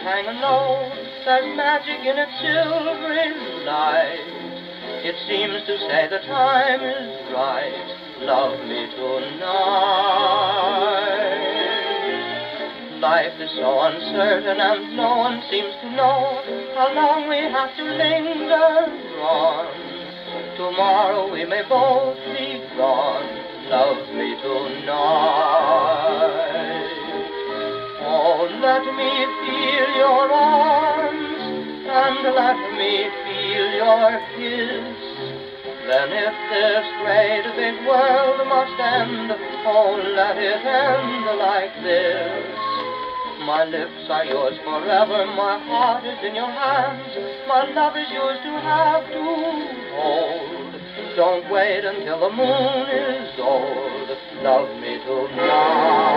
to know there's magic in its silvery light. It seems to say the time is right. Love me tonight. Life is so uncertain and no one seems to know how long we have to linger on. Tomorrow we may both be gone. Love me tonight. And let me feel your kiss. Then if this great big world must end, oh, let it end like this. My lips are yours forever, my heart is in your hands, my love is yours to have to hold. Don't wait until the moon is old, love me tonight.